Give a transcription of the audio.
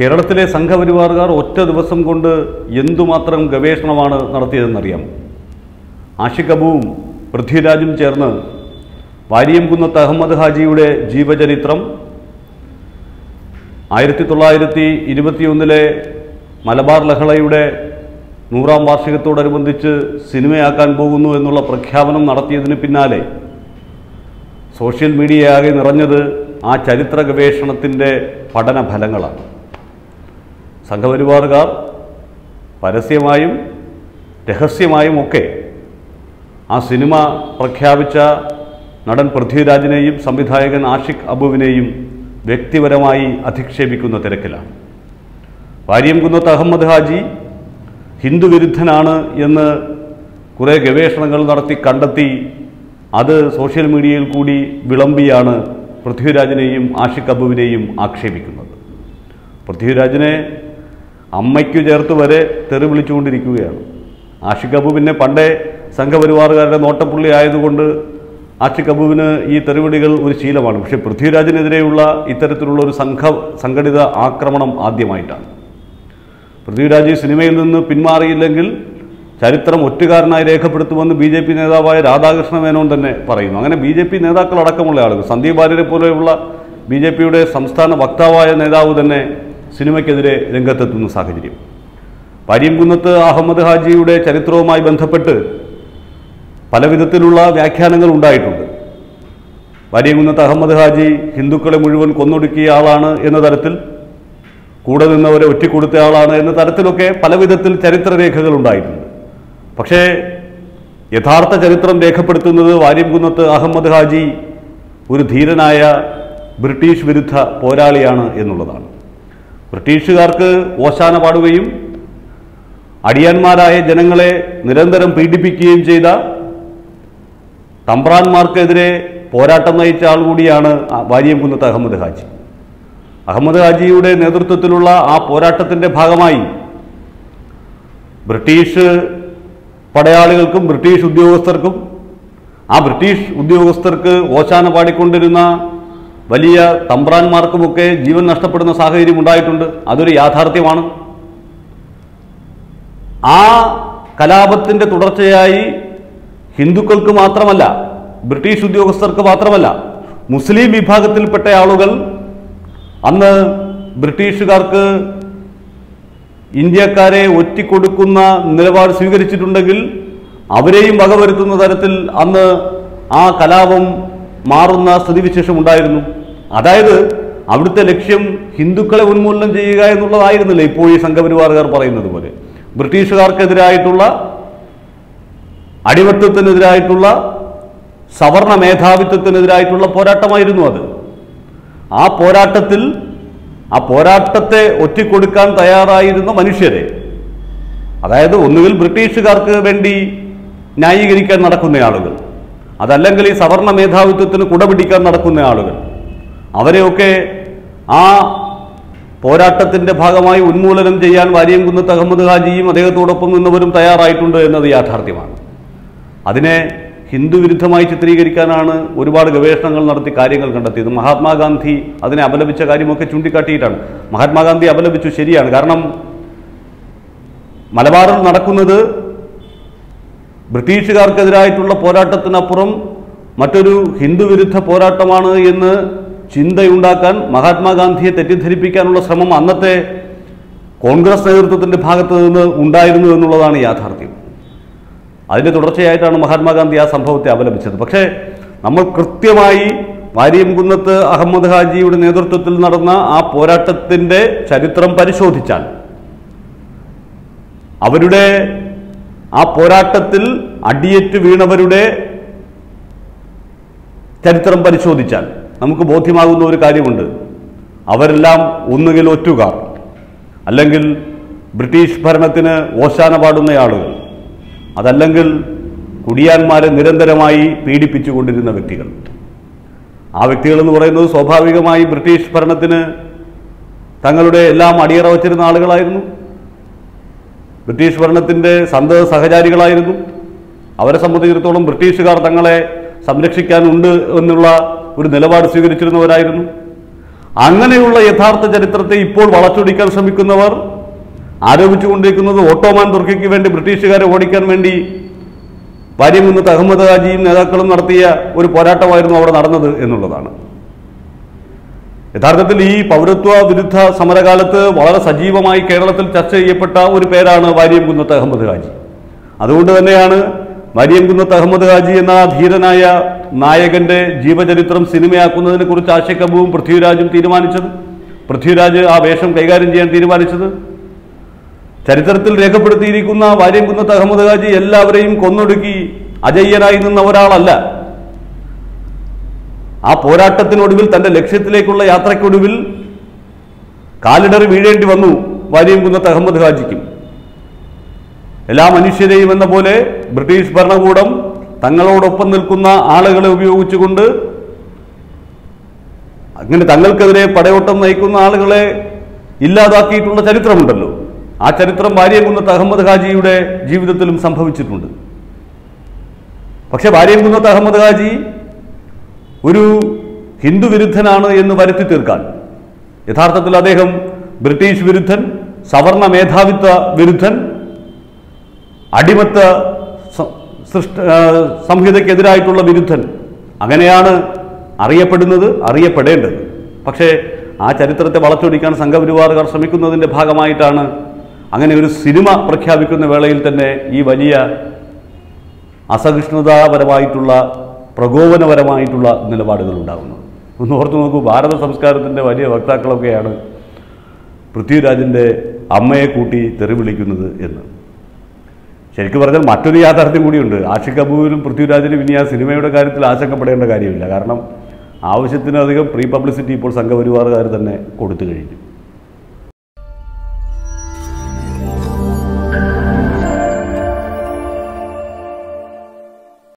കേരളത്തിലെ സംഘപരിവാറുകാർ ഒറ്റ ദിവസം കൊണ്ട് എന്തുമാത്രം ഗവേഷണമാണ് നടത്തിയതെന്നറിയാം. ആഷിഖ് അബുവും പൃഥ്വിരാജും ചേർന്ന് വാരിയംകുന്നത്ത് അഹമ്മദ് ഹാജിയുടെ ജീവചരിത്രം ആയിരത്തി തൊള്ളായിരത്തി ഇരുപത്തിയൊന്നിലെ മലബാർ ലഹളയുടെ നൂറാം വാർഷികത്തോടനുബന്ധിച്ച് സിനിമയാക്കാൻ പോകുന്നു എന്നുള്ള പ്രഖ്യാപനം നടത്തിയതിന് പിന്നാലെ സോഷ്യൽ മീഡിയയാകെ നിറഞ്ഞത് ആ ചരിത്ര ഗവേഷണത്തിന്റെ പഠന ഫലങ്ങളാണ് സംഘപരിവാറുകാർ പരസ്യമായും രഹസ്യമായും ഒക്കെ ആ സിനിമ പ്രഖ്യാപിച്ച നടൻ പൃഥ്വിരാജിനെയും സംവിധായകൻ ആഷിഖ് അബുവിനെയും വ്യക്തിപരമായി അധിക്ഷേപിക്കുന്ന തിരക്കിലാണ്. വാര്യംകുന്നത്ത് അഹമ്മദ് ഹാജി ഹിന്ദുവിരുദ്ധനാണ് എന്ന് കുറേ ഗവേഷണങ്ങൾ നടത്തി കണ്ടെത്തി അത് സോഷ്യൽ മീഡിയയിൽ കൂടി വിളമ്പിയാണ് പൃഥ്വിരാജിനെയും ആഷിഖ് അബുവിനെയും ആക്ഷേപിക്കുന്നത്. പൃഥ്വിരാജിനെ അമ്മയ്ക്കു ചേർത്ത് വരെ തെറി വിളിച്ചുകൊണ്ടിരിക്കുകയാണ്. ആഷിഖ് അബു പിന്നെ പണ്ടേ സംഘപരിവാറുകാരുടെ നോട്ടപ്പുള്ളി ആയതുകൊണ്ട് ആഷിഖ് അബുവിന് ഈ തെറിവിളികൾ ഒരു ശീലമാണ്. പക്ഷേ പൃഥ്വിരാജിനെതിരെയുള്ള ഇത്തരത്തിലുള്ള ഒരു സംഘ സംഘടിത ആക്രമണം ആദ്യമായിട്ടാണ്. പൃഥ്വിരാജ് സിനിമയിൽ നിന്ന് പിന്മാറിയില്ലെങ്കിൽ ചരിത്രം ഒറ്റുകാരനായി രേഖപ്പെടുത്തുമെന്ന് ബി ജെ പി നേതാവായ രാധാകൃഷ്ണ മേനോൻ തന്നെ പറയുന്നു. അങ്ങനെ ബി ജെ പി നേതാക്കളടക്കമുള്ള ആളുകൾ സന്ദീപ് വാര്യരെ പോലെയുള്ള ബി ജെ പിയുടെ സംസ്ഥാന വക്താവായ നേതാവ് തന്നെ സിനിമയ്ക്കെതിരെ രംഗത്തെത്തുന്ന സാഹചര്യം. പാര്യംകുന്നത്ത് അഹമ്മദ് ഹാജിയുടെ ചരിത്രവുമായി ബന്ധപ്പെട്ട് പല വിധത്തിലുള്ള വ്യാഖ്യാനങ്ങൾ ഉണ്ടായിട്ടുണ്ട്. വാര്യംകുന്നത്ത് അഹമ്മദ് ഹാജി ഹിന്ദുക്കളെ മുഴുവൻ കൊന്നൊടുക്കിയ ആളാണ് എന്ന തരത്തിൽ കൂടെ നിന്നവരെ ഒറ്റിക്കൊടുത്ത ആളാണ് എന്ന തരത്തിലൊക്കെ പല വിധത്തിൽ ചരിത്രരേഖകൾ ഉണ്ടായിട്ടുണ്ട്. പക്ഷേ യഥാർത്ഥ ചരിത്രം രേഖപ്പെടുത്തുന്നത് വാര്യംകുന്നത്ത് അഹമ്മദ് ഹാജി ഒരു ധീരനായ ബ്രിട്ടീഷ് വിരുദ്ധ പോരാളിയാണ് എന്നുള്ളതാണ്. ബ്രിട്ടീഷുകാർക്ക് ഓശാന പാടുകയും അടിയാന്മാരായ ജനങ്ങളെ നിരന്തരം പീഡിപ്പിക്കുകയും ചെയ്ത തമ്പ്രാന്മാർക്കെതിരെ പോരാട്ടം നയിച്ച ആൾ കൂടിയാണ് വാര്യംകുന്നത്ത് അഹമ്മദ് ഹാജി. അഹമ്മദ് ഹാജിയുടെ നേതൃത്വത്തിലുള്ള ആ പോരാട്ടത്തിന്റെ ഭാഗമായി ബ്രിട്ടീഷ് പടയാളികൾക്കും ബ്രിട്ടീഷ് ഉദ്യോഗസ്ഥർക്കും ആ ബ്രിട്ടീഷ് ഉദ്യോഗസ്ഥർക്ക് ഓശാന പാടിക്കൊണ്ടിരുന്ന വലിയ തമ്പ്രാന്മാർക്കുമൊക്കെ ജീവൻ നഷ്ടപ്പെടുന്ന സാഹചര്യം ഉണ്ടായിട്ടുണ്ട്. അതൊരു യാഥാർത്ഥ്യമാണ്. ആ കലാപത്തിന്റെ തുടർച്ചയായി ഹിന്ദുക്കൾക്ക് മാത്രമല്ല ബ്രിട്ടീഷ് ഉദ്യോഗസ്ഥർക്ക് മാത്രമല്ല മുസ്ലിം വിഭാഗത്തിൽപ്പെട്ട ആളുകൾ അന്ന് ബ്രിട്ടീഷുകാർക്ക് ഇന്ത്യക്കാരെ ഒറ്റിക്കൊടുക്കുന്ന നിലപാട് സ്വീകരിച്ചിട്ടുണ്ടെങ്കിൽ അവരെയും വകവരുത്തുന്ന തരത്തിൽ അന്ന് ആ കലാപം മാറുന്ന സ്ഥിതിവിശേഷം ഉണ്ടായിരുന്നു. അതായത് അവിടുത്തെ ലക്ഷ്യം ഹിന്ദുക്കളെ ഉന്മൂലനം ചെയ്യുക എന്നുള്ളതായിരുന്നില്ല ഇപ്പോൾ ഈ സംഘപരിവാറുകാർ പറയുന്നത് പോലെ. ബ്രിട്ടീഷുകാർക്കെതിരായിട്ടുള്ള അടിമത്തത്തിനെതിരായിട്ടുള്ള സവർണ മേധാവിത്വത്തിനെതിരായിട്ടുള്ള പോരാട്ടമായിരുന്നു അത്. ആ പോരാട്ടത്തിൽ ആ പോരാട്ടത്തെ ഒറ്റിക്കൊടുക്കാൻ തയ്യാറായിരുന്ന മനുഷ്യരെ. അതായത് ഒന്നുകിൽ ബ്രിട്ടീഷുകാർക്ക് വേണ്ടി ന്യായീകരിക്കാൻ നടക്കുന്ന ആളുകൾ അതല്ലെങ്കിൽ ഈ സവർണ മേധാവിത്വത്തിന് കുടപിടിക്കാൻ നടക്കുന്ന ആളുകൾ അവരെയൊക്കെ ആ പോരാട്ടത്തിന്റെ ഭാഗമായി ഉന്മൂലനം ചെയ്യാൻ വാര്യംകുന്നത്ത് അഹമ്മദ് ഹാജിയും അദ്ദേഹത്തോടൊപ്പം നിന്നവരും തയ്യാറായിട്ടുണ്ട് എന്നത് യാഥാർത്ഥ്യമാണ്. അതിനെ ഹിന്ദുവിരുദ്ധമായി ചിത്രീകരിക്കാനാണ് ഒരുപാട് ഗവേഷണങ്ങൾ നടത്തി കാര്യങ്ങൾ കണ്ടെത്തിയത്. മഹാത്മാഗാന്ധി അതിനെ അപലപിച്ച കാര്യമൊക്കെ ചൂണ്ടിക്കാട്ടിയിട്ടാണ്. മഹാത്മാഗാന്ധി അപലപിച്ചു ശരിയാണ്. കാരണം മലബാറിൽ നടക്കുന്നത് ബ്രിട്ടീഷുകാർക്കെതിരായിട്ടുള്ള പോരാട്ടത്തിനപ്പുറം മറ്റൊരു ഹിന്ദുവിരുദ്ധ പോരാട്ടമാണ് എന്ന് ചിന്തയുണ്ടാക്കാൻ മഹാത്മാഗാന്ധിയെ തെറ്റിദ്ധരിപ്പിക്കാനുള്ള ശ്രമം അന്നത്തെ കോൺഗ്രസ് നേതൃത്വത്തിന്റെ ഭാഗത്ത് നിന്ന് ഉണ്ടായിരുന്നു എന്നുള്ളതാണ് യാഥാർത്ഥ്യം. അതിന്റെ തുടർച്ചയായിട്ടാണ് മഹാത്മാഗാന്ധി ആ സംഭവത്തെ അപലപിച്ചത് പക്ഷേ നമ്മൾ കൃത്യമായി വാര്യംകുന്നത്ത് അഹമ്മദ് ഹാജിയുടെ നേതൃത്വത്തിൽ നടന്ന ആ പോരാട്ടത്തിന്റെ ചരിത്രം പരിശോധിച്ചാൽ അവരുടെ ആ പോരാട്ടത്തിൽ അടിയേറ്റ് വീണവരുടെ ചരിത്രം പരിശോധിച്ചാൽ നമുക്ക് ബോധ്യമാകുന്ന ഒരു കാര്യമുണ്ട്. അവരെല്ലാം ഒന്നുകിൽ ഒറ്റുകാർ അല്ലെങ്കിൽ ബ്രിട്ടീഷ് ഭരണത്തിന് ഓശാന പാടുന്ന ആളുകൾ അതല്ലെങ്കിൽ കുടിയാന്മാരെ നിരന്തരമായി പീഡിപ്പിച്ചുകൊണ്ടിരുന്ന വ്യക്തികൾ. ആ വ്യക്തികൾ എന്ന് പറയുന്നത് സ്വാഭാവികമായി ബ്രിട്ടീഷ് ഭരണത്തിന് തങ്ങളുടെ എല്ലാം അടിയറ വച്ചിരുന്ന ആളുകളായിരുന്നു. ബ്രിട്ടീഷ് ഭരണത്തിന്റെ സന്ത സഹചാരികളായിരുന്നു. അവരെ സംബന്ധിച്ചിടത്തോളം ബ്രിട്ടീഷുകാർ തങ്ങളെ സംരക്ഷിക്കാനുണ്ട് എന്നുള്ള ഒരു നിലപാട് സ്വീകരിച്ചിരുന്നവരായിരുന്നു. അങ്ങനെയുള്ള യഥാർത്ഥ ചരിത്രത്തെ ഇപ്പോൾ വളച്ചൊടിക്കാൻ ശ്രമിക്കുന്നവർ ആരോപിച്ചുകൊണ്ടിരിക്കുന്നത് ഓട്ടോമാൻ തുർക്കിക്ക് വേണ്ടി ബ്രിട്ടീഷുകാരെ ഓടിക്കാൻ വേണ്ടി വാര്യംകുന്നത്ത് അഹമ്മദ് ഹാജിയും നേതാക്കളും നടത്തിയ ഒരു പോരാട്ടമായിരുന്നു അവിടെ നടന്നത് എന്നുള്ളതാണ്. യഥാർത്ഥത്തിൽ ഈ പൗരത്വ വിരുദ്ധ സമരകാലത്ത് വളരെ സജീവമായി കേരളത്തിൽ ചർച്ച ചെയ്യപ്പെട്ട ഒരു പേരാണ് വാര്യം കുന്നത്ത് അഹമ്മദ് ഹാജി. അതുകൊണ്ട് തന്നെയാണ് വാര്യം കുന്നത്ത് അഹമ്മദ് ഹാജി എന്ന ധീരനായ നായകന്റെ ജീവചരിത്രം സിനിമയാക്കുന്നതിനെ കുറിച്ച് ആശയ അബുവും പൃഥ്വിരാജും തീരുമാനിച്ചത്? പൃഥ്വിരാജ് ആ വേഷം കൈകാര്യം ചെയ്യാൻ തീരുമാനിച്ചത്? ചരിത്രത്തിൽ രേഖപ്പെടുത്തിയിരിക്കുന്ന വാര്യം കുന്നത്ത് അഹമ്മദ് ഹാജി എല്ലാവരെയും കൊന്നൊടുക്കി അജയ്യനായി നിന്ന ഒരാളല്ല. ആ പോരാട്ടത്തിനൊടുവിൽ തന്റെ ലക്ഷ്യത്തിലേക്കുള്ള യാത്രയ്ക്കൊടുവിൽ കാലിടറി വീഴേണ്ടി വന്നു വാര്യംകുന്നത്ത് അഹമ്മദ് ഹാജിക്കും. എല്ലാ മനുഷ്യരെയും എന്ന പോലെ ബ്രിട്ടീഷ് ഭരണകൂടം തങ്ങളോടൊപ്പം നിൽക്കുന്ന ആളുകളെ ഉപയോഗിച്ചുകൊണ്ട് അങ്ങനെ തങ്ങൾക്കെതിരെ പടയോട്ടം നയിക്കുന്ന ആളുകളെ ഇല്ലാതാക്കിയിട്ടുള്ള ചരിത്രമുണ്ടല്ലോ. ആ ചരിത്രം വാര്യംകുന്നത്ത് അഹമ്മദ് ഹാജിയുടെ ജീവിതത്തിലും സംഭവിച്ചിട്ടുണ്ട്. പക്ഷെ വാര്യംകുന്നത്ത് അഹമ്മദ് ഹാജി ഒരു ഹിന്ദു വിരുദ്ധനാണ് എന്ന് വരുത്തി തീർക്കാൻ. യഥാർത്ഥത്തിൽ അദ്ദേഹം ബ്രിട്ടീഷ് വിരുദ്ധൻ സവർണ മേധാവിത്വ വിരുദ്ധൻ അടിമത്ത സൃഷ്ട സംഹിതയ്ക്കെതിരായിട്ടുള്ള വിരുദ്ധൻ. അങ്ങനെയാണ് അറിയപ്പെടുന്നത് അറിയപ്പെടേണ്ടത്. പക്ഷേ ആ ചരിത്രത്തെ വളച്ചൊടിക്കാൻ സംഘപരിവാറുകാർ ശ്രമിക്കുന്നതിന്റെ ഭാഗമായിട്ടാണ് അങ്ങനെ ഒരു സിനിമ പ്രഖ്യാപിക്കുന്ന വേളയിൽ തന്നെ ഈ വലിയ അസഹിഷ്ണുതാപരമായിട്ടുള്ള പ്രകോപനപരമായിട്ടുള്ള നിലപാടുകൾ ഉണ്ടാകുന്നു ഒന്ന് ഓർത്ത് നോക്കൂ ഭാരത സംസ്കാരത്തിന്റെ വലിയ വക്താക്കളൊക്കെയാണ് പൃഥ്വിരാജിന്റെ അമ്മയെ കൂട്ടി തെറി വിളിക്കുന്നത് എന്ന്. ശരിക്കും പറഞ്ഞാൽ മറ്റൊരു യാഥാർത്ഥ്യം കൂടിയുണ്ട്. ആഷിഖ് കപൂരും പൃഥ്വിരാജിനും ഇനി ആ സിനിമയുടെ കാര്യത്തിൽ ആശങ്കപ്പെടേണ്ട കാര്യമില്ല. കാരണം ആവശ്യത്തിനധികം പ്രീ പബ്ലിസിറ്റി ഇപ്പോൾ സംഘപരിവാറുകാർ തന്നെ കൊടുത്തു കഴിഞ്ഞു.